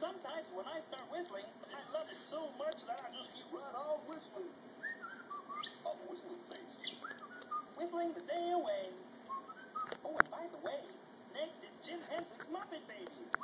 sometimes when I start whistling, I love it so much that I just keep right on whistling. Whistling Bass. Whistling the day away. Oh, and by the way, next is Jim Henson's Muppet Babies.